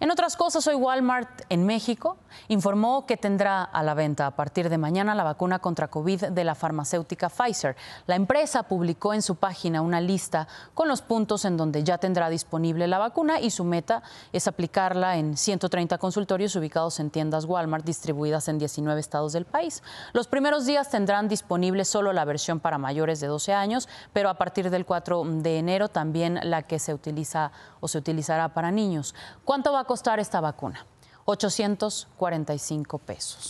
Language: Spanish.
En otras cosas, hoy Walmart en México informó que tendrá a la venta a partir de mañana la vacuna contra COVID de la farmacéutica Pfizer. La empresa publicó en su página una lista con los puntos en donde ya tendrá disponible la vacuna y su meta es aplicarla en 130 consultorios ubicados en tiendas Walmart distribuidas en 19 estados del país. Los primeros días tendrán disponible solo la versión para mayores de 12 años, pero a partir del 4 de enero también la que se utiliza o se utilizará para niños. ¿Cuánto va costar esta vacuna? 845 pesos.